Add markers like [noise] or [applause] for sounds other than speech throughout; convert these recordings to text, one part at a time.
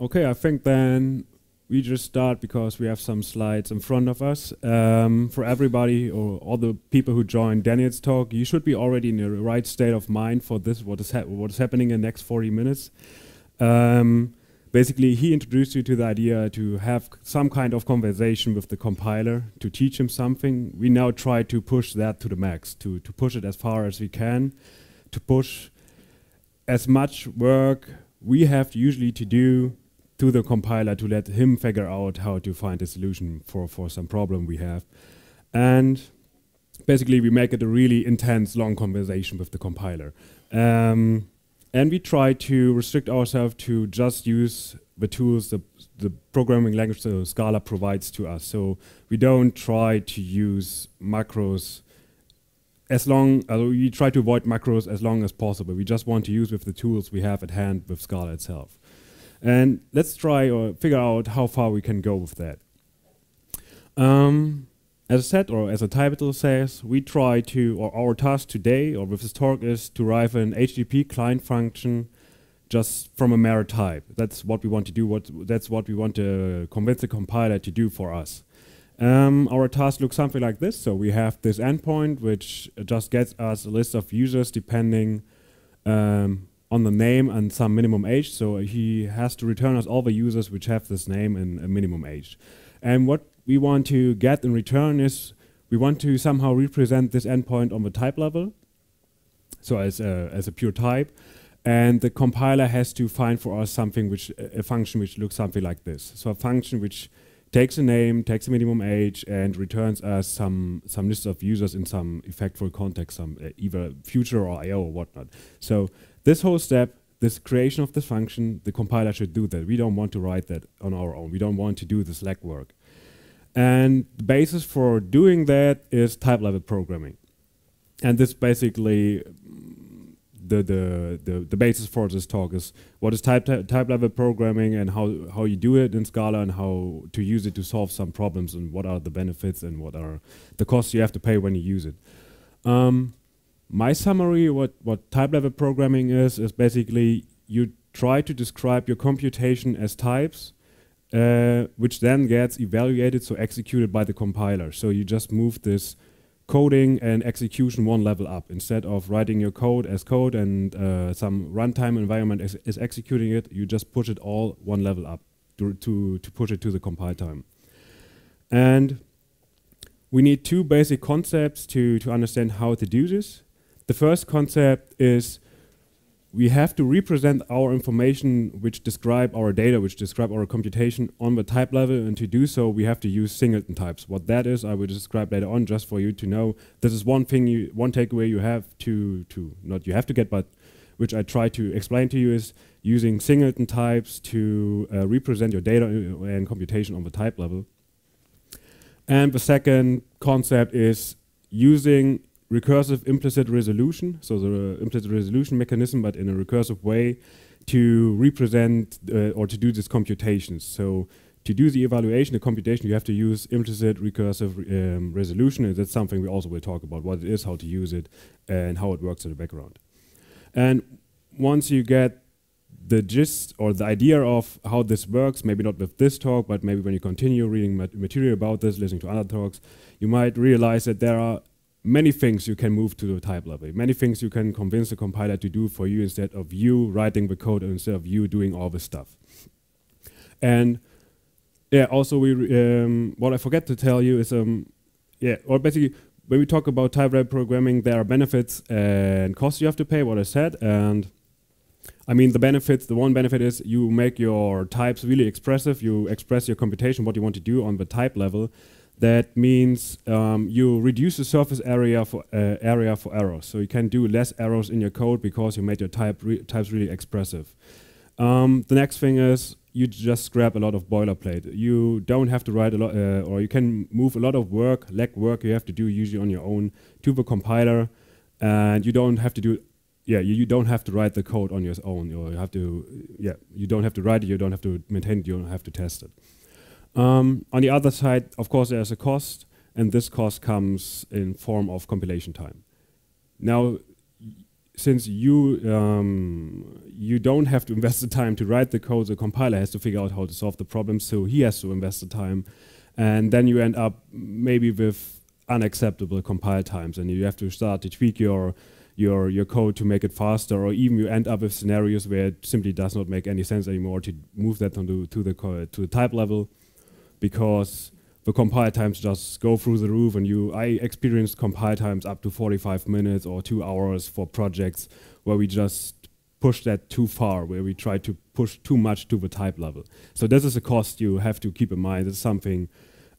Okay, I think then we just start because we have some slides in front of us. Um, for everybody or all the people who joined Daniel's talk, you should be already in the right state of mind for this, what is, what is happening in the next 40 minutes. Um, basically, he introduced you to the idea to have some kind of conversation with the compiler to teach him something. We now try to push that to the max, to, to push it as far as we can, to push as much work we have usually to do to the compiler to let him figure out how to find a solution for, for some problem we have. And basically we make it a really intense, long conversation with the compiler. Um, and we try to restrict ourselves to just use the tools the, the programming language Scala provides to us. So we don't try to use macros as long, uh, we try to avoid macros as long as possible. We just want to use with the tools we have at hand with Scala itself. And let's try or figure out how far we can go with that. Um, as I said, or as the title says, we try to, or our task today, or with this talk, is to write an HTTP client function just from a mere type. That's what we want to do. What that's what we want to convince the compiler to do for us. Um, our task looks something like this. So we have this endpoint, which just gets us a list of users depending um, on the name and some minimum age. So he has to return us all the users which have this name and a minimum age. And what we want to get in return is we want to somehow represent this endpoint on the type level. So as a, as a pure type. And the compiler has to find for us something which, a function which looks something like this. So a function which takes a name, takes a minimum age, and returns us some some list of users in some effectful context, some uh, either future or IO or whatnot. So this whole step, this creation of this function, the compiler should do that. We don't want to write that on our own. We don't want to do this legwork. And the basis for doing that is type level programming. And this basically the, the, the, the basis for this talk is what is type, type level programming and how, how you do it in Scala and how to use it to solve some problems and what are the benefits and what are the costs you have to pay when you use it. Um, my summary, what, what type level programming is, is basically you try to describe your computation as types, uh, which then gets evaluated, so executed by the compiler. So you just move this coding and execution one level up. Instead of writing your code as code and uh, some runtime environment is, is, executing it, you just push it all one level up to, to, to push it to the compile time. And we need two basic concepts to, to understand how to do this. The first concept is we have to represent our information which describe our data, which describe our computation on the type level, and to do so we have to use singleton types. What that is, I will describe later on just for you to know. This is one thing, you, one takeaway you have to, to, not you have to get, but which I try to explain to you is using singleton types to uh, represent your data and computation on the type level. And the second concept is using recursive implicit resolution, so the implicit resolution mechanism, but in a recursive way to represent uh, or to do these computations. So to do the evaluation, the computation, you have to use implicit recursive um, resolution, and that's something we also will talk about, what it is, how to use it, and how it works in the background. And once you get the gist or the idea of how this works, maybe not with this talk, but maybe when you continue reading mat material about this, listening to other talks, you might realize that there are many things you can move to the type level, many things you can convince the compiler to do for you instead of you writing the code instead of you doing all the stuff. And yeah, also we um, what I forget to tell you is um, yeah, or basically when we talk about type level programming, there are benefits and costs you have to pay. What I said, and I mean the benefits. The one benefit is you make your types really expressive. You express your computation, what you want to do on the type level, that means um, you reduce the surface area for uh, area for errors. So you can do less errors in your code because you made your type re types really expressive. Um, the next thing is you just scrap a lot of boilerplate. You don't have to write a lot, uh, or you can move a lot of work, leg work you have to do usually on your own to the compiler, and you don't have to do yeah, you, you, don't have to write the code on your own. You have to, yeah, you don't have to write it. You don't have to maintain it. You don't have to test it. Um, on the other side, of course, there's a cost, and this cost comes in form of compilation time. Now, since you um, you don't have to invest the time to write the code, the compiler has to figure out how to solve the problem. So he has to invest the time, and then you end up maybe with unacceptable compile times, and you have to start to tweak your your your code to make it faster, or even you end up with scenarios where it simply does not make any sense anymore to move that to the to the type level, because the compile times just go through the roof and you I experienced compile times up to 45 minutes or two hours for projects where we just push that too far, where we try to push too much to the type level. So this is a cost you have to keep in mind. It's something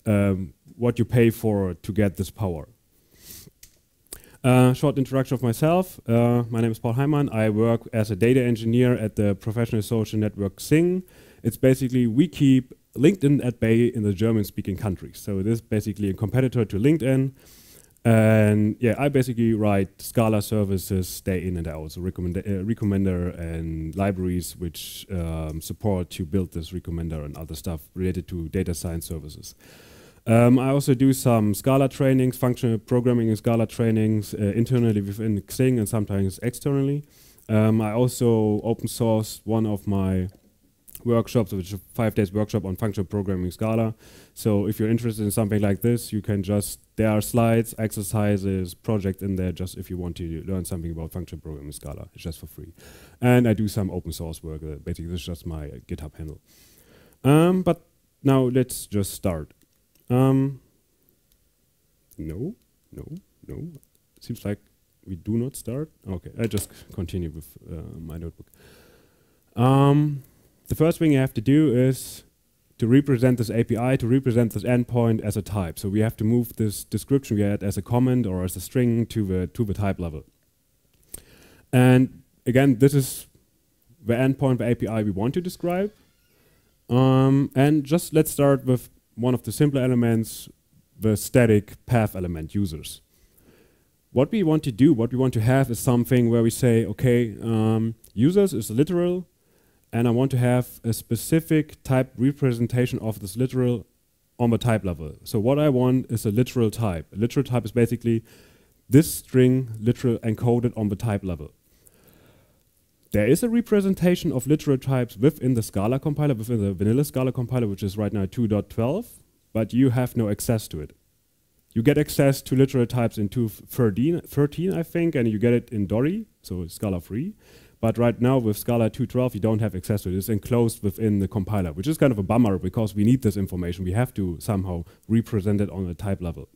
um, what you pay for to get this power. Uh, short introduction of myself. Uh, my name is Paul Heymann. I work as a data engineer at the professional social network Xing. It's basically we keep LinkedIn at bay in the German-speaking countries. So this is basically a competitor to LinkedIn. And yeah, I basically write Scala services day in and out, so recommend uh, recommender and libraries which um, support to build this recommender and other stuff related to data science services. Um, I also do some Scala trainings, functional programming and Scala trainings uh, internally within Xing and sometimes externally. Um, I also open source one of my workshops, which is five days workshop on functional programming Scala. So if you're interested in something like this, you can just, there are slides, exercises, projects in there just if you want to learn something about functional programming Scala. It's just for free. And I do some open source work. Uh, basically, this is just my uh, GitHub handle. Um, but now let's just start. Um, no, no, no. Seems like we do not start. Okay, I just continue with uh, my notebook. Um, the first thing you have to do is to represent this API, to represent this endpoint as a type. So we have to move this description we had as a comment or as a string to the, to the type level. And again, this is the endpoint, the API we want to describe. Um, and just let's start with one of the simpler elements, the static path element users. What we want to do, what we want to have is something where we say, okay, um, users is literal, and I want to have a specific type representation of this literal on the type level. So what I want is a literal type. A literal type is basically this string literal encoded on the type level. There is a representation of literal types within the Scala compiler, within the vanilla Scala compiler, which is right now 2.12, but you have no access to it. You get access to literal types in 2.13, I think, and you get it in Dotty, so Scala free. But right now with Scala 2.12, you don't have access to it. It's enclosed within the compiler, which is kind of a bummer because we need this information. We have to somehow represent it on a type level.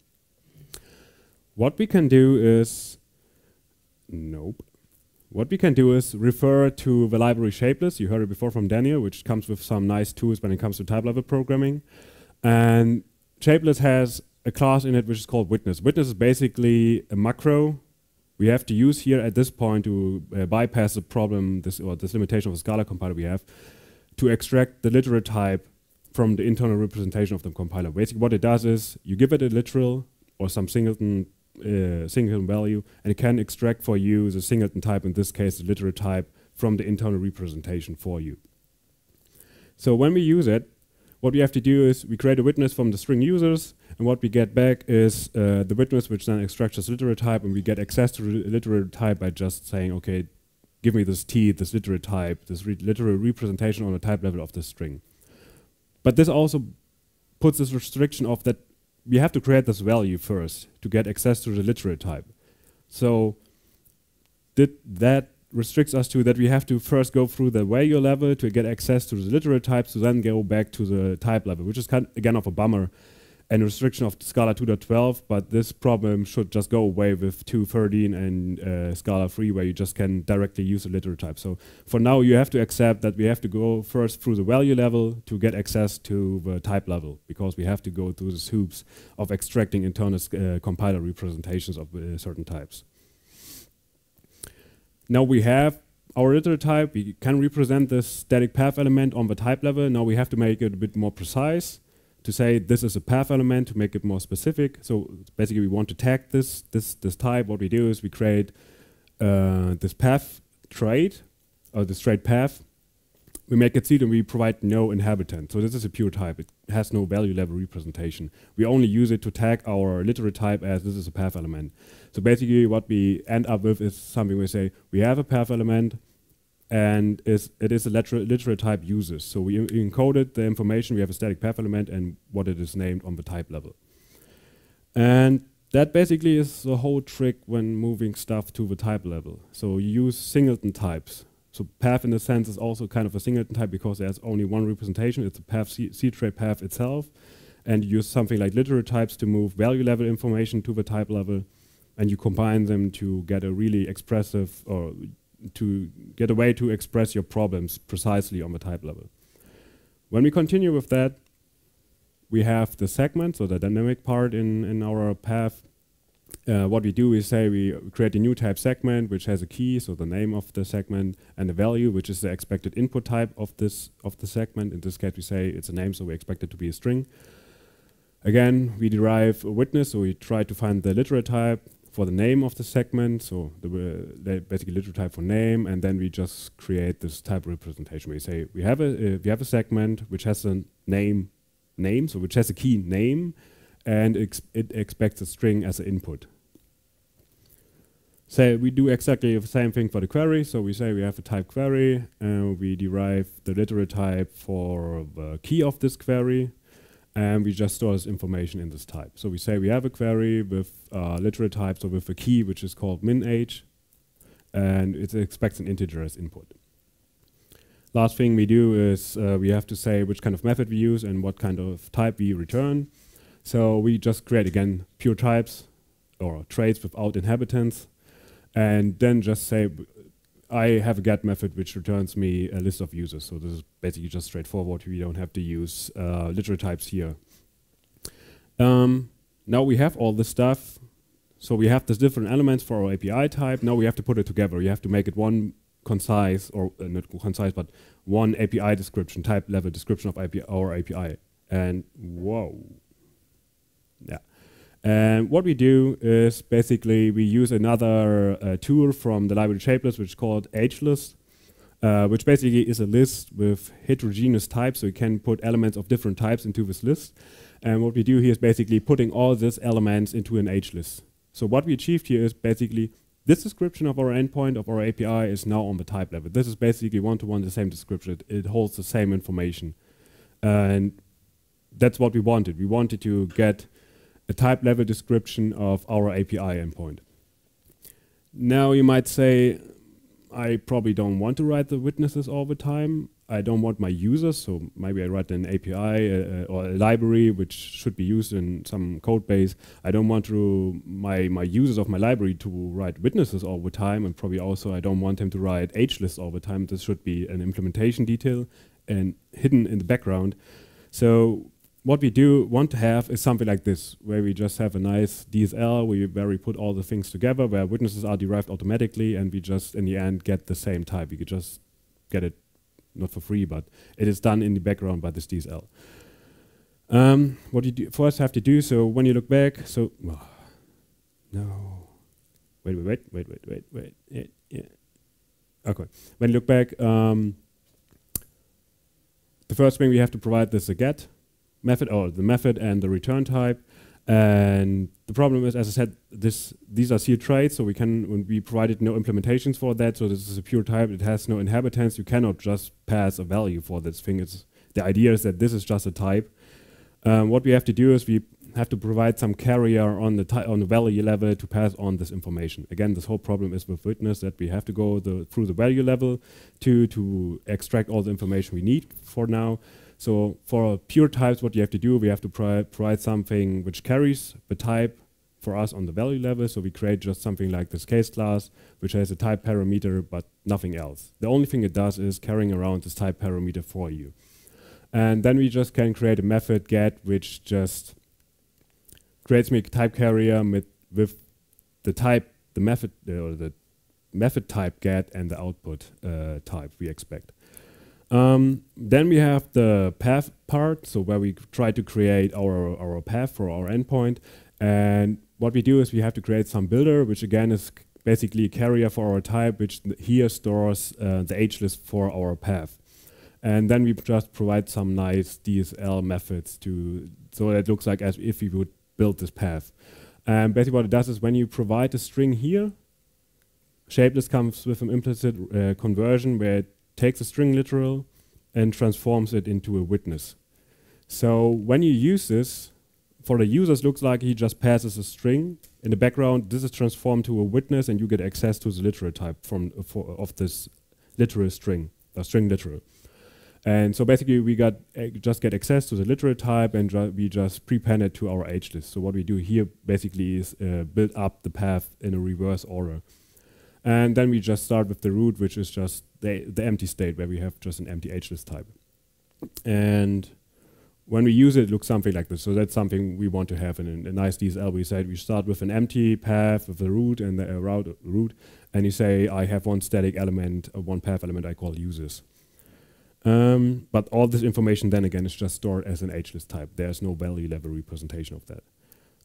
What we can do is, nope. What we can do is refer to the library Shapeless. You heard it before from Daniel, which comes with some nice tools when it comes to type level programming. And Shapeless has a class in it which is called Witness. Witness is basically a macro we have to use here at this point to uh, bypass the problem, this or this limitation of the Scala compiler we have, to extract the literal type from the internal representation of the compiler. Basically, what it does is you give it a literal or some singleton uh, singleton value, and it can extract for you the singleton type, in this case, the literal type, from the internal representation for you. So when we use it, what we have to do is we create a witness from the string users, and what we get back is uh, the witness, which then extracts this literal type, and we get access to the literal type by just saying, okay, give me this t, this literal type, this re literal representation on the type level of this string. But this also puts this restriction of that we have to create this value first to get access to the literal type. So did that restricts us to that we have to first go through the value level to get access to the literal type to then go back to the type level, which is kind of, again of a bummer and restriction of Scala 2.12, but this problem should just go away with 2.13 and uh, Scala 3, where you just can directly use a literal type. So for now, you have to accept that we have to go first through the value level to get access to the type level, because we have to go through these hoops of extracting internal uh, compiler representations of uh, certain types. Now we have our literal type, we can represent this static path element on the type level. Now we have to make it a bit more precise to say this is a path element to make it more specific. So basically we want to tag this, this, this type. What we do is we create uh, this path trait, or this trait path, we make it sealed and we provide no inhabitant. So this is a pure type. It has no value level representation. We only use it to tag our literal type as this is a path element. So basically what we end up with is something we say, we have a path element and it is a literal, literate type uses. So we encoded the information, we have a static path element and what it is named on the type level. And that basically is the whole trick when moving stuff to the type level. So you use singleton types. So path in a sense is also kind of a singleton type because there's only one representation. It's a path C-trait path itself. And you use something like literal types to move value level information to the type level. And you combine them to get a really expressive or to get a way to express your problems precisely on the type level. When we continue with that, we have the segment, so the dynamic part in, in our path uh, what we do is say we create a new type segment which has a key, so the name of the segment, and a value, which is the expected input type of this of the segment. In this case, we say it's a name, so we expect it to be a string. Again, we derive a witness, so we try to find the literal type for the name of the segment, so the, uh, basically literal type for name, and then we just create this type representation. We say we have a uh, we have a segment which has a name name, so which has a key name, and ex it expects a string as an input. So we do exactly the same thing for the query. So we say we have a type query, and we derive the literal type for the key of this query, and we just store this information in this type. So we say we have a query with uh, literal type, so with a key which is called min age, and it expects an integer as input. Last thing we do is uh, we have to say which kind of method we use and what kind of type we return. So we just create again pure types or traits without inhabitants and then just say I have a get method which returns me a list of users. So this is basically just straightforward. We don't have to use uh, literal types here. Um, now we have all this stuff. So we have these different elements for our API type. Now we have to put it together. You have to make it one concise, or uh, not concise, but one API description, type level description of API, our API. And whoa, yeah. And what we do is basically we use another uh, tool from the library Shapeless, which is called hlist, uh, which basically is a list with heterogeneous types, so you can put elements of different types into this list. And what we do here is basically putting all these elements into an hlist. So what we achieved here is basically this description of our endpoint of our API is now on the type level. This is basically one-to-one -one the same description. It, it holds the same information. And that's what we wanted. We wanted to get a type level description of our API endpoint. Now you might say, I probably don't want to write the witnesses all the time. I don't want my users, so maybe I write an API uh, or a library which should be used in some code base. I don't want to my my users of my library to write witnesses all the time, and probably also I don't want them to write H lists all the time. This should be an implementation detail and hidden in the background. So what we do want to have is something like this, where we just have a nice DSL we, where we put all the things together, where witnesses are derived automatically, and we just, in the end, get the same type. We could just get it, not for free, but it is done in the background by this DSL. Um, what you do first have to do, so when you look back, so, oh, no, wait, wait, wait, wait, wait, wait, wait, yeah. Okay, when you look back, um, the first thing we have to provide is a get, method or the method and the return type. And the problem is, as I said, this these are sealed traits, so we can we provided no implementations for that. So this is a pure type; it has no inhabitants. You cannot just pass a value for this thing. It's the idea is that this is just a type. Um, what we have to do is we have to provide some carrier on the on the value level to pass on this information. Again, this whole problem is with witness that we have to go the, through the value level to to extract all the information we need for now. So for pure types, what you have to do, we have to provide something which carries the type for us on the value level. So we create just something like this case class, which has a type parameter, but nothing else. The only thing it does is carrying around this type parameter for you. And then we just can create a method get, which just creates me a type carrier with, with the type, the method, uh, or the method type get and the output uh, type we expect. Um, then we have the path part, so where we try to create our, our path for our endpoint. And what we do is we have to create some builder, which again is basically a carrier for our type, which here stores uh, the H list for our path. And then we just provide some nice DSL methods to so that it looks like as if we would build this path. And basically what it does is when you provide a string here, Shapeless comes with an implicit uh, conversion where it takes a string literal and transforms it into a witness. So when you use this, for the users looks like he just passes a string. In the background, this is transformed to a witness and you get access to the literal type from uh, of this literal string, the string literal. And so basically we got uh, just get access to the literal type and ju we just prepend it to our H list. So what we do here basically is uh, build up the path in a reverse order. And then we just start with the root, which is just the, the empty state where we have just an empty H list type. And when we use it, it looks something like this. So that's something we want to have in a, a nice DSL. We said we start with an empty path with a root and a route root, and you say I have one static element, uh, one path element I call users. Um, but all this information then again is just stored as an HList type. There's no value level representation of that.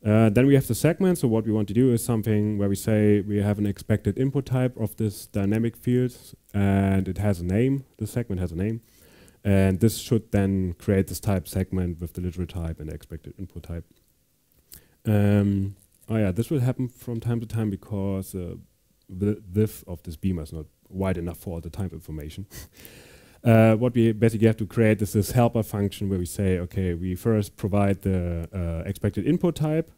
Uh, then we have the segment. So what we want to do is something where we say we have an expected input type of this dynamic field, and it has a name. The segment has a name. And this should then create this type segment with the literal type and the expected input type. Um, oh yeah, this will happen from time to time because uh, the width of this beamer is not wide enough for all the type information. [laughs] Uh, what we basically have to create is this helper function where we say, okay, we first provide the uh, expected input type,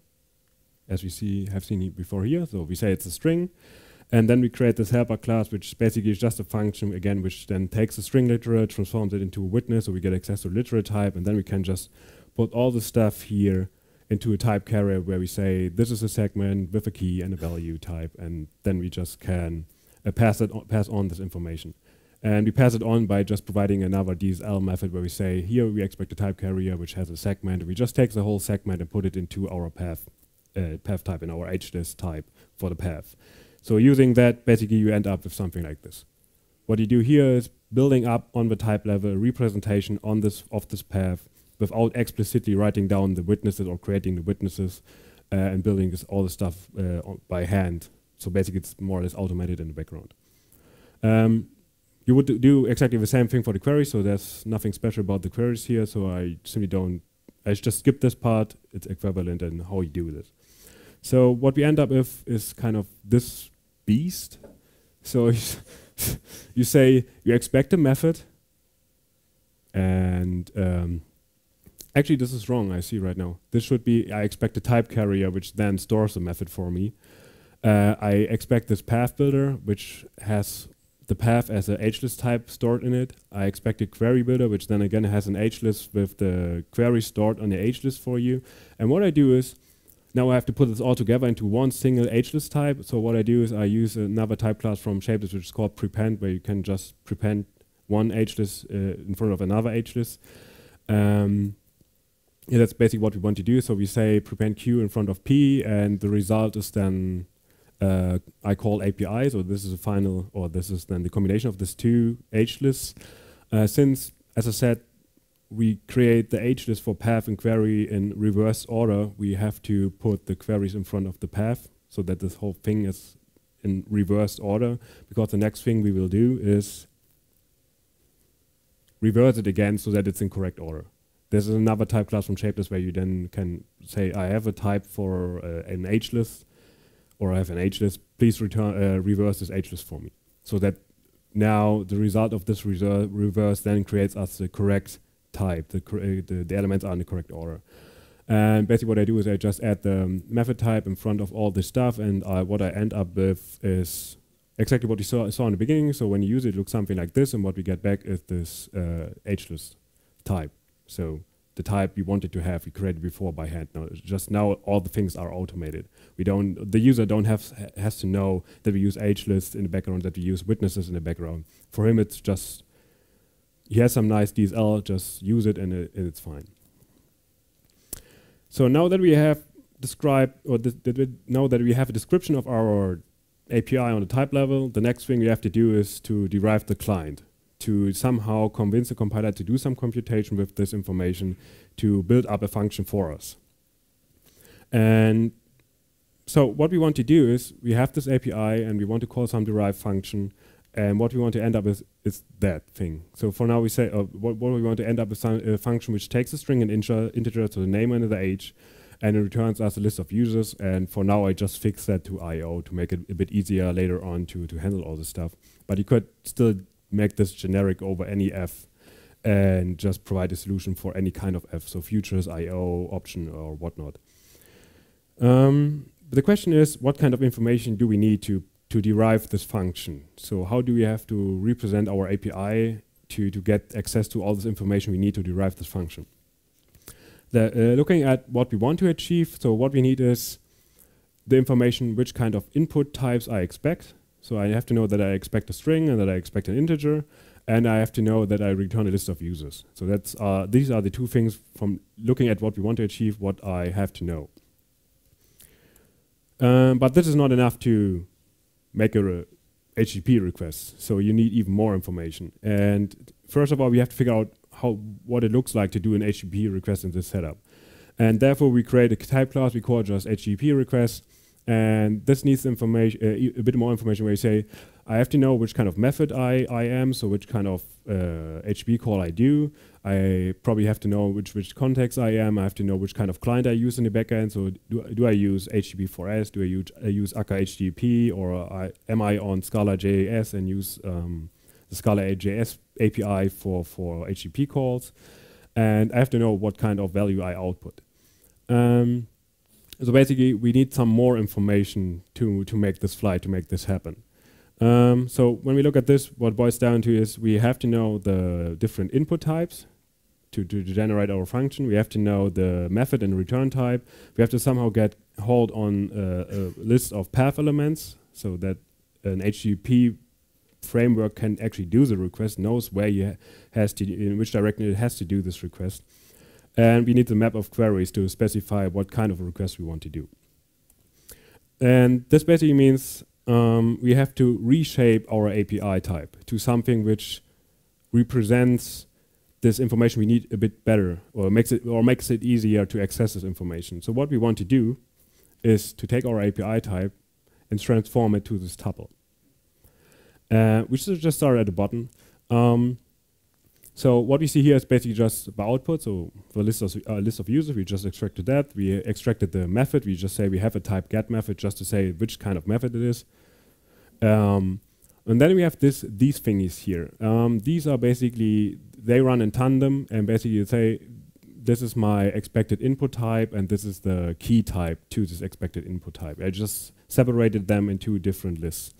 as we see have seen before here. So we say it's a string, and then we create this helper class, which basically is just a function again, which then takes a string literal, transforms it into a witness, so we get access to literal type, and then we can just put all the stuff here into a type carrier where we say this is a segment with a key and a value type, and then we just can uh, pass it pass on this information. And we pass it on by just providing another DSL method where we say, here we expect a type carrier which has a segment. We just take the whole segment and put it into our path, uh, path type, in our HList type for the path. So using that, basically you end up with something like this. What you do here is building up on the type level representation on this of this path without explicitly writing down the witnesses or creating the witnesses uh, and building this, all the stuff uh, by hand. So basically it's more or less automated in the background. Um, you would do exactly the same thing for the query, so there's nothing special about the queries here, so I simply don't, I just skip this part, it's equivalent in how you do this. So what we end up with is kind of this beast. So [laughs] you say you expect a method, and um, actually this is wrong, I see right now. This should be, I expect a type carrier, which then stores a method for me. Uh, I expect this path builder, which has the path as a HList type stored in it. I expect a query builder, which then again has an HList with the query stored on the HList for you. And what I do is, now I have to put this all together into one single HList type. So what I do is I use another type class from Shapeless, which is called prepend, where you can just prepend one HList uh, in front of another HList. Um, yeah, that's basically what we want to do. So we say prepend Q in front of P, and the result is then uh, I call API. So this is a final, or this is then the combination of these two H lists. Uh, since, as I said, we create the list for path and query in reverse order, we have to put the queries in front of the path so that this whole thing is in reverse order. Because the next thing we will do is reverse it again so that it's in correct order. This is another type class from Shapeless where you then can say, I have a type for uh, an H list or I have an H list, please return, uh, reverse this H list for me. So that now the result of this reverse then creates us the correct type, the, uh, the, the, elements are in the correct order. And basically what I do is I just add the method type in front of all this stuff and uh, what I end up with is exactly what you saw, saw in the beginning. So when you use it, it looks something like this and what we get back is this uh, H-list type. So the type we wanted to have, we created before by hand. Now, just now all the things are automated. We don't, the user don't have has to know that we use H lists in the background, that we use witnesses in the background. For him, it's just he has some nice DSL, just use it and, it, and it's fine. So now that we have described, or that we now that we have a description of our API on the type level, the next thing we have to do is to derive the client, to somehow convince the compiler to do some computation with this information to build up a function for us. And so what we want to do is we have this API and we want to call some derived function and what we want to end up with is that thing. So for now we say uh, what, what, we want to end up with some, a function which takes a string and integer, so the name and the age, and it returns us a list of users. And for now I just fix that to IO to make it a bit easier later on to, to handle all this stuff. But you could still make this generic over any f and just provide a solution for any kind of f, so futures, IO, option, or whatnot. Um, the question is, what kind of information do we need to to derive this function. So how do we have to represent our API to, to get access to all this information we need to derive this function? The, uh, looking at what we want to achieve, so what we need is the information which kind of input types I expect. So I have to know that I expect a string and that I expect an integer, and I have to know that I return a list of users. So that's uh, these are the two things from looking at what we want to achieve, what I have to know. Um, but this is not enough to make a HTTP request. So you need even more information. And first of all, we have to figure out how what it looks like to do an HTTP request in this setup. And therefore, we create a type class. We call just HTTP request. And this needs information, uh, a bit more information where you say, I have to know which kind of method I, I am, so which kind of uh, HTTP call I do. I probably have to know which, which context I am. I have to know which kind of client I use in the backend. So do, do I use HTTP4S? Do I use, use Akka HTTP? Or I, am I on Scala JS and use um, the Scala JS API for, for HTTP calls? And I have to know what kind of value I output. Um, so basically, we need some more information to, to make this fly, to make this happen. Um, so when we look at this, what boils down to is we have to know the different input types to, to, generate our function. We have to know the method and return type. We have to somehow get hold on uh, a list of path elements so that an HTTP framework can actually do the request, knows where you ha has to, in which direction it has to do this request. And we need the map of queries to specify what kind of request we want to do. And this basically means um, we have to reshape our API type to something which represents this information we need a bit better or makes it or makes it easier to access this information. So what we want to do is to take our API type and transform it to this tuple. Uh, we should just start at the bottom. Um, so what we see here is basically just the output. So the list of, uh, list of users, we just extracted that. We extracted the method. We just say we have a type get method just to say which kind of method it is. Um, and then we have this these thingies here. Um, these are basically they run in tandem, and basically you say this is my expected input type, and this is the key type to this expected input type. I just separated them into different lists.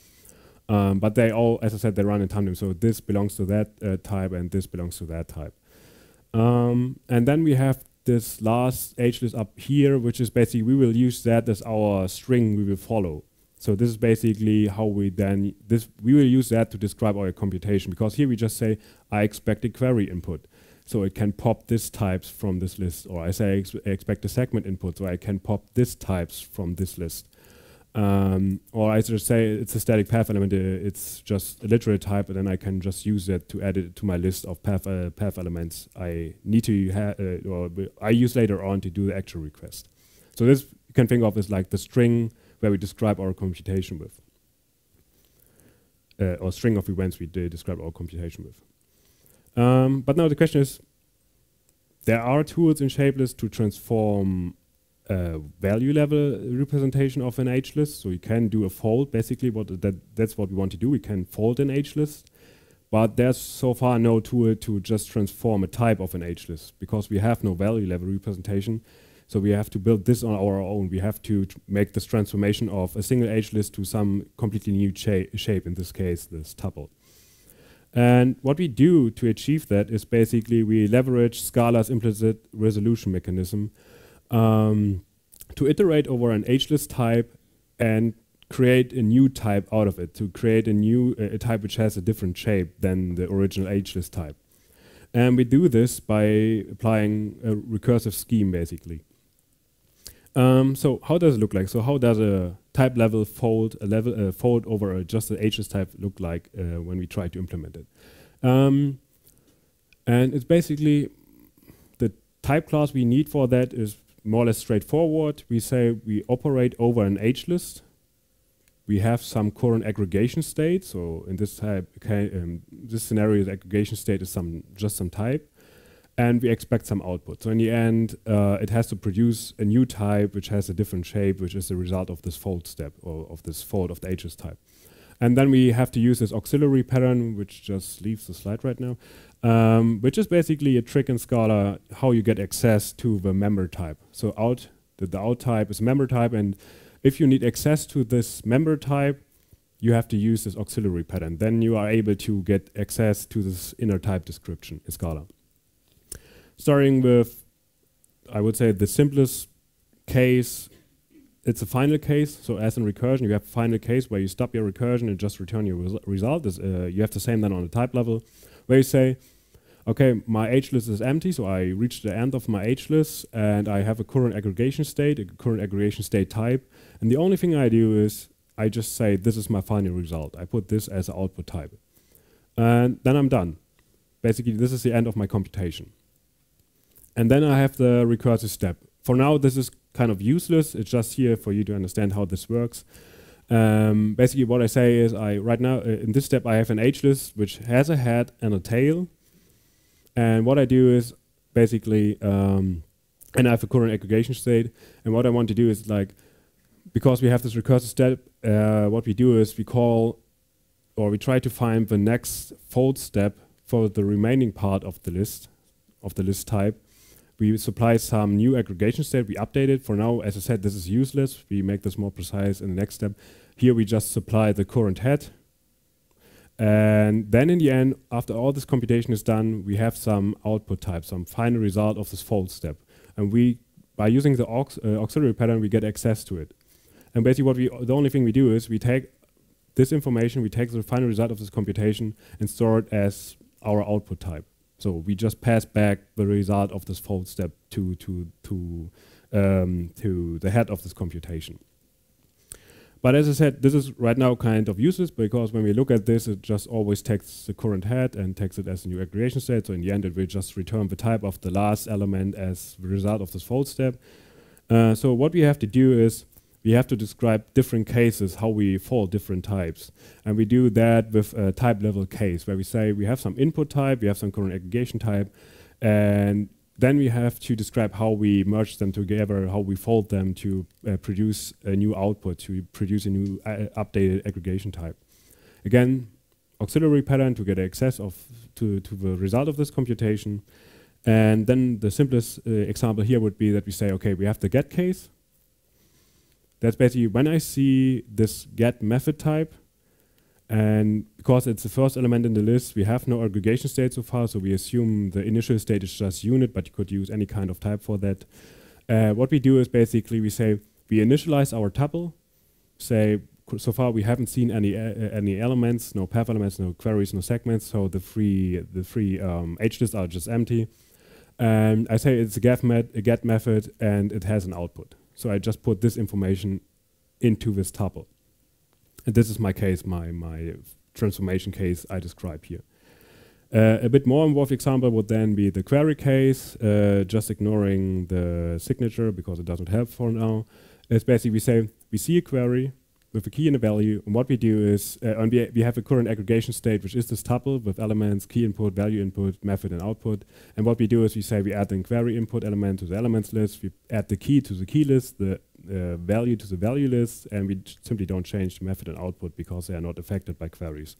Um, but they all, as I said, they run in tandem. So this belongs to that uh, type, and this belongs to that type. Um, and then we have this last H list up here, which is basically we will use that as our string we will follow. So this is basically how we then, this we will use that to describe our computation because here we just say, I expect a query input. So it can pop this types from this list, or I say I, ex I expect a segment input, so I can pop this types from this list. Um, or I just say it's a static path element, uh, it's just a literal type, and then I can just use it to add it to my list of path, uh, path elements I need to have, uh, or I use later on to do the actual request. So this you can think of as like the string where we describe our computation with. Uh, or string of events we describe our computation with. Um, but now the question is, there are tools in Shapeless to transform a value level representation of an H list. So you can do a fold, basically what that that's what we want to do. We can fold an H list, but there's so far no tool to just transform a type of an H list because we have no value level representation. So we have to build this on our own. We have to make this transformation of a single H list to some completely new shape, in this case, this tuple. And what we do to achieve that is basically we leverage Scala's implicit resolution mechanism um, to iterate over an H-list type and create a new type out of it, to create a new uh, a type which has a different shape than the original H-list type. And we do this by applying a recursive scheme, basically. Um, so how does it look like? So how does a type level fold a level uh, fold over a just an HS type look like uh, when we try to implement it? Um, and it's basically the type class we need for that is more or less straightforward. We say we operate over an H list. we have some current aggregation state. So in this type, okay, um, this scenario, the aggregation state is some just some type, and we expect some output. So in the end, uh, it has to produce a new type which has a different shape, which is the result of this fold step or of this fold of the HList type. And then we have to use this auxiliary pattern, which just leaves the slide right now, um, which is basically a trick in Scala how you get access to the member type. So out the, the out type is member type, and if you need access to this member type, you have to use this auxiliary pattern. Then you are able to get access to this inner type description in Scala. Starting with, I would say, the simplest case it's a final case. So as in recursion, you have a final case where you stop your recursion and just return your res result. Uh, you have the same then on the type level, where you say, okay, my H list is empty, so I reach the end of my H list, and I have a current aggregation state, a current aggregation state type, and the only thing I do is I just say this is my final result. I put this as an output type, and then I'm done. Basically, this is the end of my computation. And then I have the recursive step. For now, this is kind of useless. It's just here for you to understand how this works. Um, basically, what I say is, I right now uh, in this step I have an H list which has a head and a tail, and what I do is basically, um, and I have a current aggregation state, and what I want to do is like, because we have this recursive step, uh, what we do is we call, or we try to find the next fold step for the remaining part of the list, of the list type, we supply some new aggregation state. We update it. For now, as I said, this is useless. We make this more precise in the next step. Here we just supply the current head. And then in the end, after all this computation is done, we have some output type, some final result of this fold step. And we, by using the aux uh, auxiliary pattern, we get access to it. And basically what we, the only thing we do is we take this information, we take the final result of this computation and store it as our output type. So we just pass back the result of this fold step to to to um, to the head of this computation. But as I said, this is right now kind of useless because when we look at this, it just always takes the current head and takes it as a new aggregation state. So in the end, it will just return the type of the last element as the result of this fold step. Uh, so what we have to do is we have to describe different cases, how we fold different types. And we do that with a type level case, where we say we have some input type, we have some current aggregation type, and then we have to describe how we merge them together, how we fold them to uh, produce a new output, to produce a new uh, updated aggregation type. Again, auxiliary pattern to get access of to, to the result of this computation. And then the simplest uh, example here would be that we say, okay, we have the get case, that's basically when I see this get method type, and because it's the first element in the list, we have no aggregation state so far, so we assume the initial state is just unit, but you could use any kind of type for that. Uh, what we do is basically we say we initialize our tuple, say so far we haven't seen any uh, any elements, no path elements, no queries, no segments, so the free the free um, h lists are just empty. And I say it's a get, met a get method and it has an output. So I just put this information into this tuple. And this is my case, my, my transformation case I describe here. Uh, a bit more involved example would then be the query case, uh, just ignoring the signature because it doesn't help for now. It's basically we say we see a query, with a key and a value. And what we do is, uh, and we, we have a current aggregation state, which is this tuple with elements, key input, value input, method, and output. And what we do is we say we add the query input element to the elements list, we add the key to the key list, the uh, value to the value list, and we simply don't change the method and output because they are not affected by queries.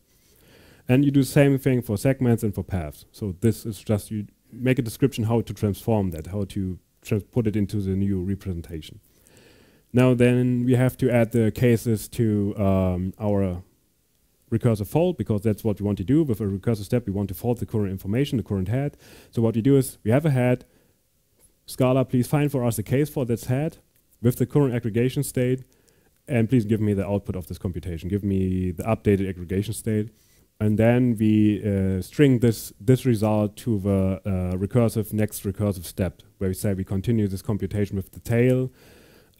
And you do the same thing for segments and for paths. So this is just, you make a description how to transform that, how to put it into the new representation. Now then we have to add the cases to um, our recursive fold because that's what we want to do. With a recursive step, we want to fold the current information, the current head. So what we do is we have a head. Scala, please find for us a case for this head with the current aggregation state. And please give me the output of this computation. Give me the updated aggregation state. And then we uh, string this, this result to the uh, recursive next recursive step, where we say we continue this computation with the tail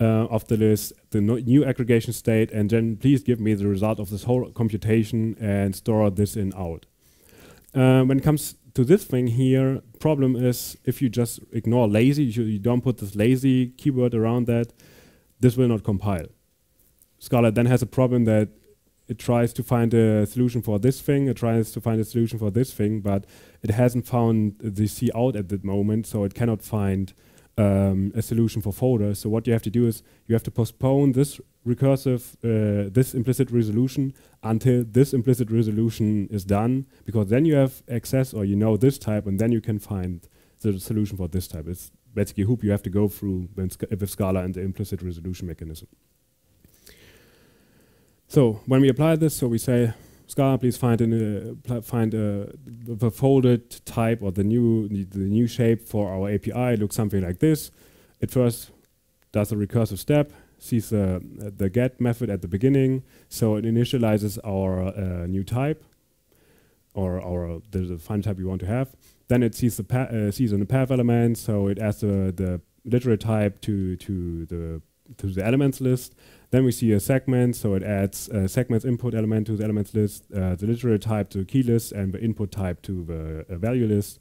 uh, of the list, the no new aggregation state, and then please give me the result of this whole computation and store this in out. Uh, when it comes to this thing here, problem is if you just ignore lazy, you, you don't put this lazy keyword around that, this will not compile. Scala then has a problem that it tries to find a solution for this thing, it tries to find a solution for this thing, but it hasn't found the C out at the moment, so it cannot find um, a solution for folders. So what you have to do is you have to postpone this recursive, uh, this implicit resolution until this implicit resolution is done, because then you have access or you know this type, and then you can find the solution for this type. It's basically a hoop you have to go through with Scala and the implicit resolution mechanism. So when we apply this, so we say, Scala, please find a find a, the folded type or the new the new shape for our API. Looks something like this. It first does a recursive step, sees the the get method at the beginning, so it initializes our uh, new type or our the, final type we want to have. Then it sees the uh, sees on the path element, so it adds the, the literal type to to the to the elements list. Then we see a segment, so it adds a segments input element to the elements list, uh, the literal type to the key list, and the input type to the uh, value list.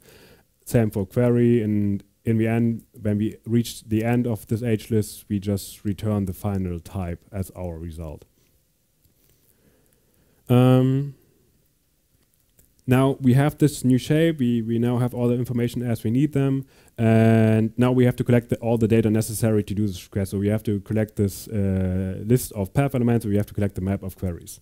Same for query, and in the end, when we reach the end of this H list, we just return the final type as our result. Um, now we have this new shape, we, we now have all the information as we need them, and now we have to collect the, all the data necessary to do this request. So we have to collect this uh, list of path elements, we have to collect the map of queries.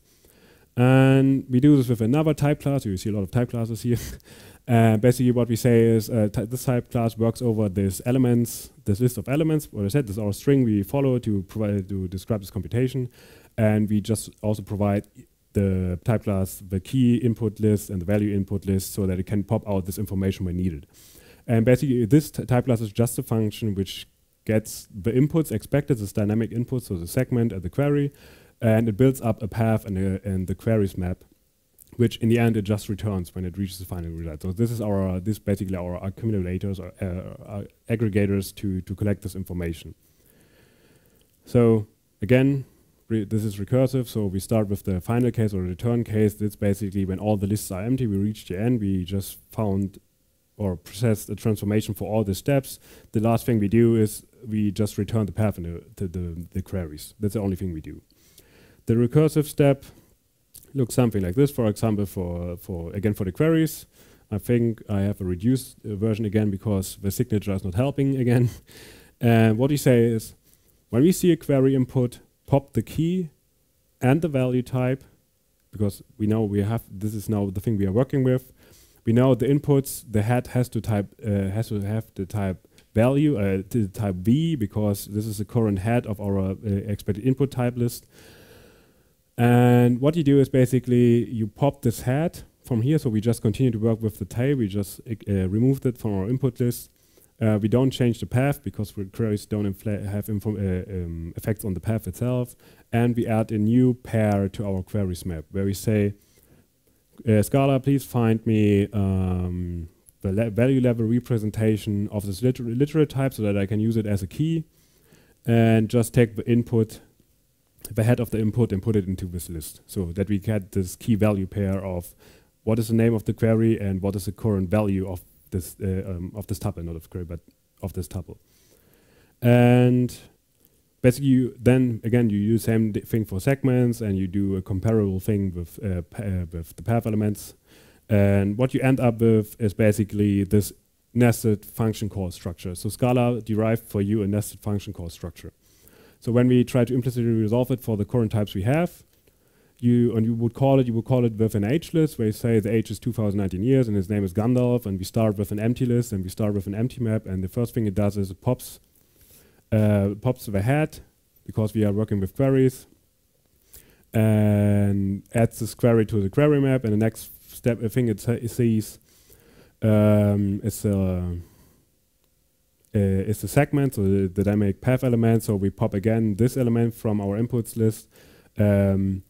And we do this with another type class, So you see a lot of type classes here. [laughs] uh, basically what we say is uh, this type class works over this elements, this list of elements, what I said, this is our string we follow to provide to describe this computation. And we just also provide the type class the key input list and the value input list so that it can pop out this information when needed. And basically, this type class is just a function which gets the inputs expected, this dynamic input, so the segment and the query, and it builds up a path and, a, and the queries map, which in the end it just returns when it reaches the final result. So this is our uh, this basically our accumulators or uh, aggregators to to collect this information. So again, this is recursive, so we start with the final case or return case. That's basically when all the lists are empty, we reach the end, we just found or processed a transformation for all the steps. The last thing we do is we just return the path the, to the, the queries. That's the only thing we do. The recursive step looks something like this, for example, for, for again for the queries. I think I have a reduced uh, version again because the signature is not helping again. and [laughs] what we say is, when we see a query input, pop the key and the value type because we know we have this is now the thing we are working with. We know the inputs the head has to type uh, has to have the type value uh, the type v because this is the current head of our uh, expected input type list. And what you do is basically you pop this head from here, so we just continue to work with the tail. We just uh, removed it from our input list, uh, we don't change the path because queries don't have uh, um, effects on the path itself. And we add a new pair to our queries map where we say, uh, Scala, please find me um, the le value level representation of this liter literal type so that I can use it as a key. And just take the input, the head of the input, and put it into this list so that we get this key value pair of what is the name of the query and what is the current value of this uh, um, of this tuple, not of query, but of this tuple. And basically, you then again you use same thing for segments, and you do a comparable thing with uh, uh, with the path elements. And what you end up with is basically this nested function call structure. So Scala derived for you a nested function call structure. So when we try to implicitly resolve it for the current types we have, you and you would call it you would call it with an H list where you say the age is 2019 years and his name is Gandalf and we start with an empty list and we start with an empty map and the first thing it does is it pops uh, pops the head because we are working with queries and adds this query to the query map and the next step I think it, it sees um, it's a uh, is the segment, so the, the dynamic path element. So we pop again this element from our inputs list, um,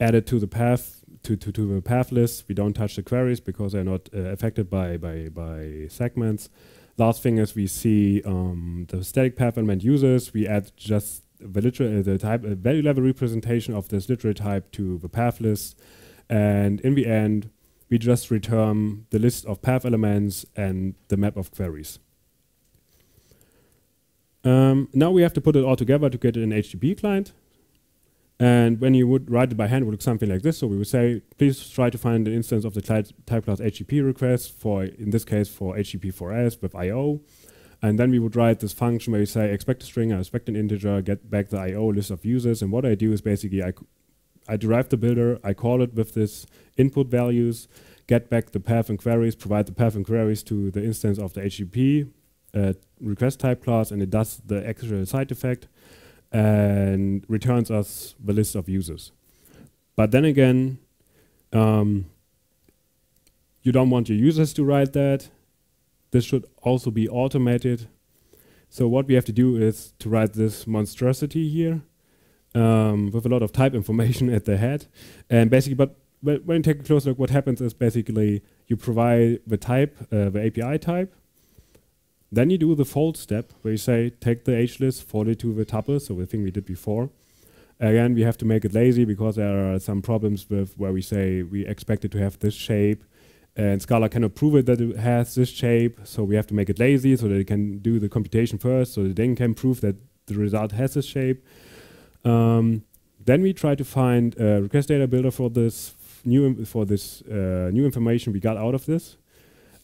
added to the path to, to, to the path list. We don't touch the queries because they're not uh, affected by, by, by segments. Last thing is we see um, the static path element users. We add just the, literal, uh, the type uh, value level representation of this literal type to the path list. And in the end, we just return the list of path elements and the map of queries. Um, now we have to put it all together to get an HTTP client. And when you would write it by hand, it would look something like this. So we would say, please try to find an instance of the type class HTTP request for, in this case, for HTTP4S with IO. And then we would write this function where we say, expect a string, I expect an integer, get back the IO list of users. And what I do is basically, I, I derive the builder, I call it with this input values, get back the path and queries, provide the path and queries to the instance of the HTTP uh, request type class, and it does the actual side effect and returns us the list of users. But then again, um, you don't want your users to write that. This should also be automated. So what we have to do is to write this monstrosity here um, with a lot of type [laughs] information at the head. And basically, but when you take a close look, what happens is basically you provide the type, uh, the API type, then you do the fold step where you say take the H list, fold it to the tuple, so the thing we did before. Again, we have to make it lazy because there are some problems with where we say we expect it to have this shape and Scala cannot prove it that it has this shape, so we have to make it lazy so that it can do the computation first, so that then can prove that the result has this shape. Um, then we try to find a request data builder for this new for this uh, new information we got out of this.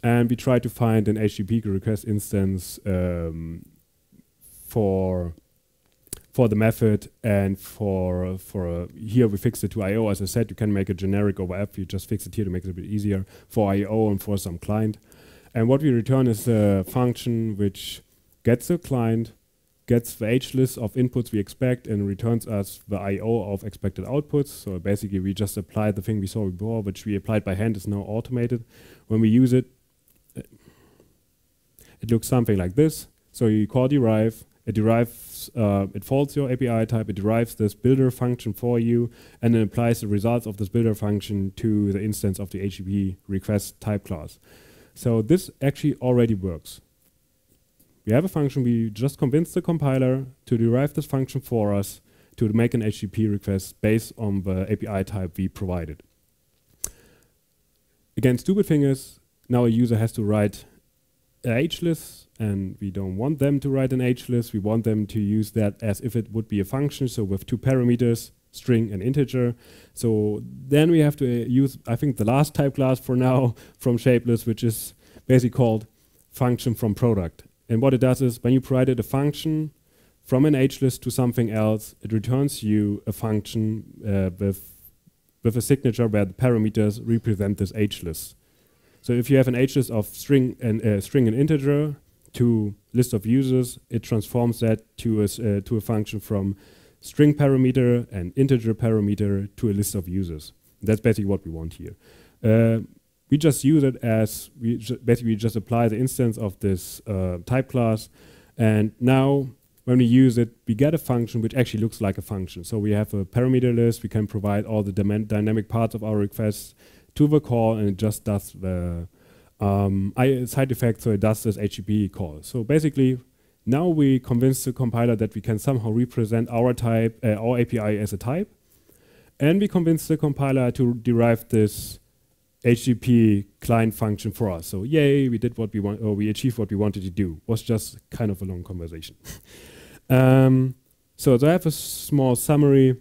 And we try to find an HTTP request instance um, for for the method and for for uh, here we fixed it to I/O. As I said, you can make a generic over app. You just fix it here to make it a bit easier for I/O and for some client. And what we return is a function which gets the client, gets the H list of inputs we expect, and returns us the I/O of expected outputs. So basically, we just apply the thing we saw before, which we applied by hand is now automated. When we use it, it looks something like this. So you call derive, it derives, uh, it folds your API type, it derives this builder function for you, and then applies the results of this builder function to the instance of the HTTP request type class. So this actually already works. We have a function, we just convinced the compiler to derive this function for us to make an HTTP request based on the API type we provided. Again, stupid thing is, now a user has to write H list, and we don't want them to write an H list. We want them to use that as if it would be a function, so with two parameters, string and integer. So then we have to uh, use, I think, the last type class for now [laughs] from Shapeless, which is basically called function from product. And what it does is when you provided a function from an H list to something else, it returns you a function uh, with, with a signature where the parameters represent this H list. So if you have an H of string and uh, string and integer to list of users, it transforms that to a, uh, to a function from string parameter and integer parameter to a list of users. That's basically what we want here. Uh, we just use it as we basically just apply the instance of this uh, type class, and now when we use it, we get a function which actually looks like a function. So we have a parameter list. We can provide all the dynamic parts of our requests to the call and it just does the um, side effect, so it does this HTTP call. So basically, now we convince the compiler that we can somehow represent our type, uh, our API as a type, and we convince the compiler to derive this HTTP client function for us. So yay, we did what we want, or we achieved what we wanted to do. Was just kind of a long conversation. [laughs] um, so, so I have a small summary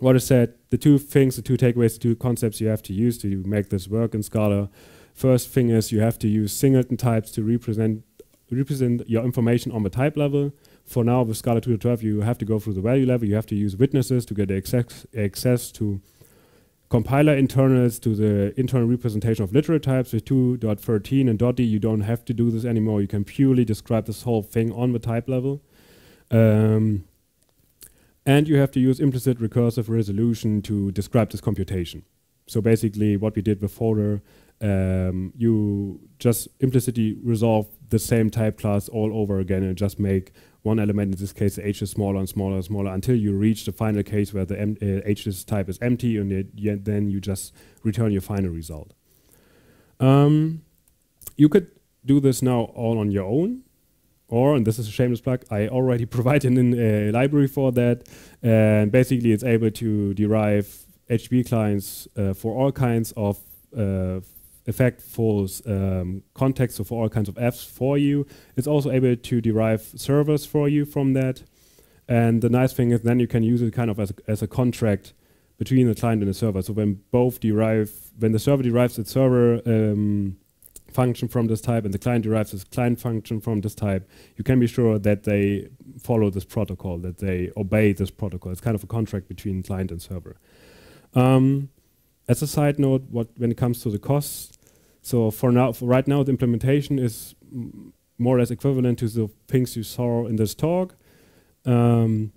what I said, the two things, the two takeaways, the two concepts you have to use to make this work in Scala. First thing is you have to use singleton types to represent represent your information on the type level. For now, with Scala 2.12, you have to go through the value level. You have to use witnesses to get access, access to compiler internals to the internal representation of literal types. With 2.13 and Dotty, you don't have to do this anymore. You can purely describe this whole thing on the type level. Um, and you have to use implicit recursive resolution to describe this computation. So basically what we did with folder, um, you just implicitly resolve the same type class all over again and just make one element, in this case H list smaller and smaller and smaller until you reach the final case where the uh, H list type is empty and it, then you just return your final result. Um, you could do this now all on your own or, and this is a shameless plug, I already [laughs] provided a library for that. And basically, it's able to derive HTTP clients uh, for all kinds of uh, effectful um, contexts, so for all kinds of apps for you. It's also able to derive servers for you from that. And the nice thing is then you can use it kind of as a, as a contract between the client and the server. So when both derive, when the server derives its server um, function from this type and the client derives this client function from this type, you can be sure that they follow this protocol, that they obey this protocol. It's kind of a contract between client and server. Um, as a side note, what when it comes to the costs, so for now, for right now, the implementation is more or less equivalent to the things you saw in this talk. Um,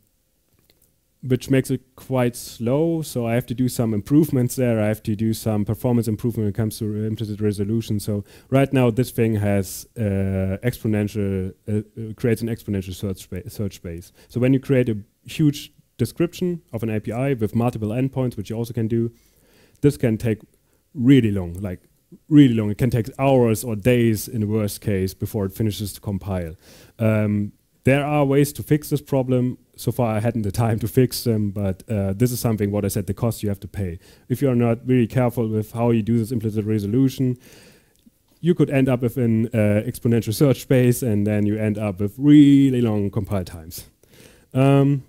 which makes it quite slow. So I have to do some improvements there. I have to do some performance improvement when it comes to implicit resolution. So right now this thing has uh, exponential, uh, uh, creates an exponential search, search space. So when you create a huge description of an API with multiple endpoints, which you also can do, this can take really long, like really long. It can take hours or days in the worst case before it finishes to compile. Um, there are ways to fix this problem. So far, I hadn't the time to fix them, but uh, this is something, what I said, the cost you have to pay. If you're not really careful with how you do this implicit resolution, you could end up with an uh, exponential search space, and then you end up with really long compile times. Um,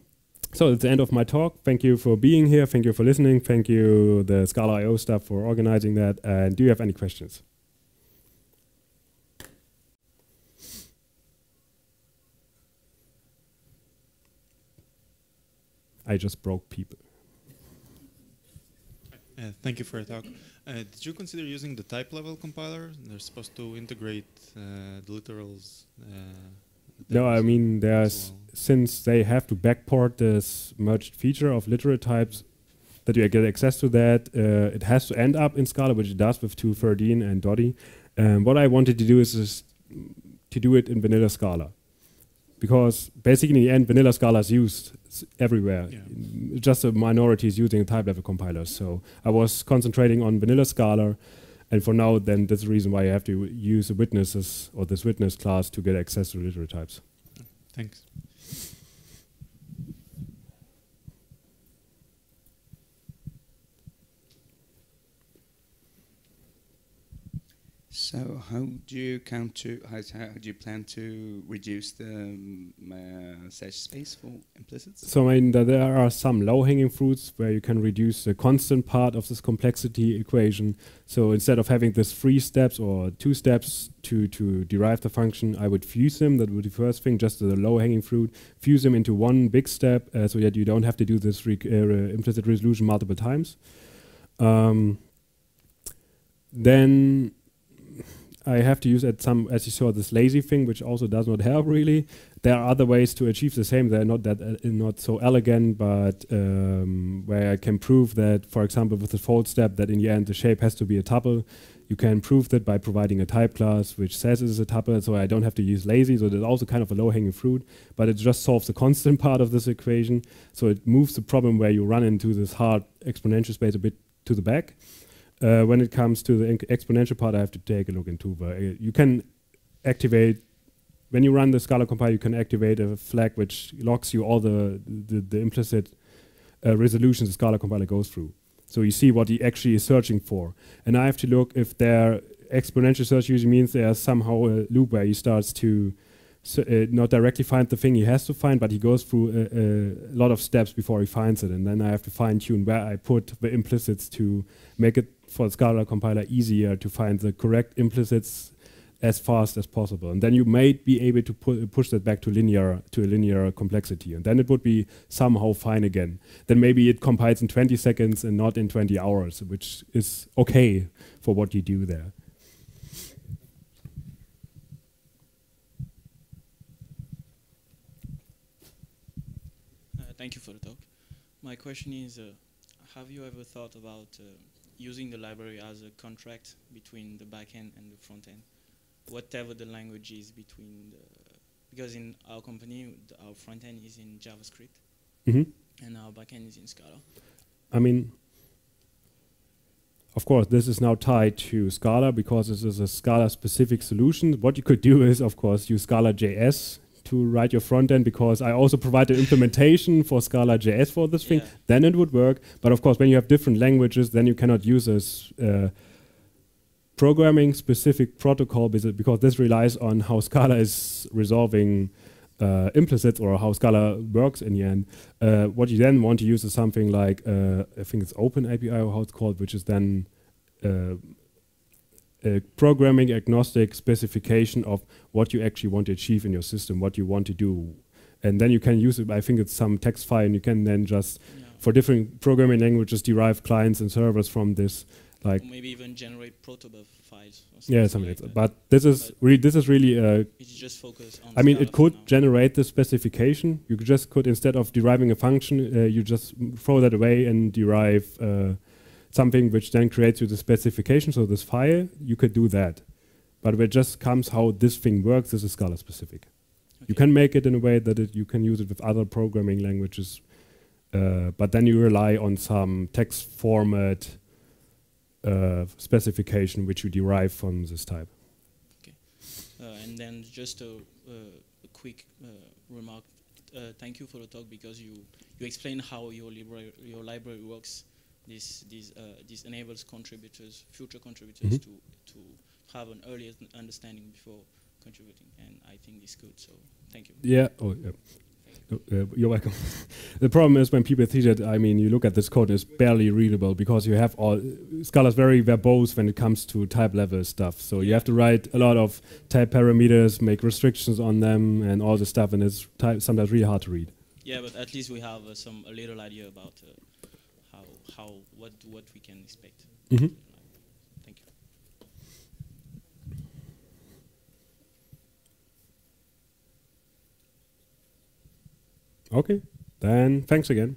so that's the end of my talk. Thank you for being here. Thank you for listening. Thank you, the Scala.io staff, for organizing that. And do you have any questions? I just broke people. Uh, thank you for your talk. Uh, did you consider using the type level compiler? They're supposed to integrate uh, the literals. Uh, no, I mean there's well. since they have to backport this merged feature of literal types that you get access to that. Uh, it has to end up in Scala, which it does with 213 and Dotty. Um, what I wanted to do is, is to do it in vanilla Scala because basically in the end vanilla Scala is used everywhere. Yeah. Just a minority is using type level compilers. So I was concentrating on vanilla Scala, and for now, then that's the reason why you have to use the witnesses or this witness class to get access to literal types. Thanks. So, how do you count to how, how do you plan to reduce the um, uh, search space for implicits? So, I mean, there are some low-hanging fruits where you can reduce the constant part of this complexity equation. So, instead of having this three steps or two steps to to derive the function, I would fuse them. That would be the first thing, just the low-hanging fruit. Fuse them into one big step, uh, so that you don't have to do this uh, implicit resolution multiple times. Um, then I have to use at some, as you saw, this lazy thing, which also does not help really. There are other ways to achieve the same. They're not that uh, not so elegant, but um, where I can prove that, for example, with the fold step, that in the end the shape has to be a tuple. You can prove that by providing a type class which says it is a tuple, so I don't have to use lazy. So there's also kind of a low-hanging fruit, but it just solves the constant [laughs] part of this equation. So it moves the problem where you run into this hard exponential space a bit to the back. Uh, when it comes to the exponential part, I have to take a look into. But uh, you can activate when you run the Scala compiler, You can activate a flag which locks you all the the, the implicit uh, resolutions the Scala compiler goes through. So you see what he actually is searching for, and I have to look if their exponential search usually means there's somehow a loop where he starts to so, uh, not directly find the thing he has to find, but he goes through a, a, lot of steps before he finds it, and then I have to fine tune where I put the implicits to make it for the Scala compiler easier to find the correct implicits as fast as possible. And then you may be able to pu push that back to linear to a linear complexity. And then it would be somehow fine again. Then maybe it compiles in 20 seconds and not in 20 hours, which is okay for what you do there. Thank you for the talk. My question is, uh, have you ever thought about uh, using the library as a contract between the backend and the front end, whatever the language is between the, because in our company, our front end is in JavaScript mm -hmm. and our backend is in Scala. I mean, of course, this is now tied to Scala because this is a Scala specific solution. What you could do is, of course, use Scala JS to write your front end because I also provide the implementation for Scala JS for this thing, yeah. then it would work. But of course, when you have different languages, then you cannot use this uh, programming specific protocol because this relies on how Scala is resolving uh, implicits or how Scala works in the end. Uh, what you then want to use is something like uh, I think it's Open API or how it's called, which is then uh, a programming agnostic specification of what you actually want to achieve in your system, what you want to do, and then you can use it. I think it's some text file, and you can then just Yeah. for different programming languages derive clients and servers from this. Like Or maybe even generate protobuf files. Or yeah, something like that. But this is re- this is really uh, it's just focus on. I mean, it could generate the specification. You just could instead of deriving a function, uh, you just throw that away and derive uh, something which then creates you the specification. So this file, you could do that, but it just comes how this thing works. This is Scala specific. You can make it in a way that it, you can use it with other programming languages, uh, but then you rely on some text format uh, specification which you derive from this type. Uh, and then just a, uh, a quick uh, remark. Uh, thank you for the talk because you, you explain how your library your library works. This this uh, this enables contributors, future contributors, Mhm. to to have an earlier understanding before contributing, and I think this good. So thank you. Yeah. Oh, yeah. Uh, you're welcome. [laughs] the problem is when people see that, I mean, you look at this code, it's barely readable because you have all Scala's very verbose when it comes to type level stuff. So you have to write a lot of type parameters, make restrictions on them, and all this stuff, and it's type, sometimes really hard to read. Yeah, but at least we have uh, some a little idea about uh, how what what we can expect. Mhm. Thank you. Okay. Then thanks again.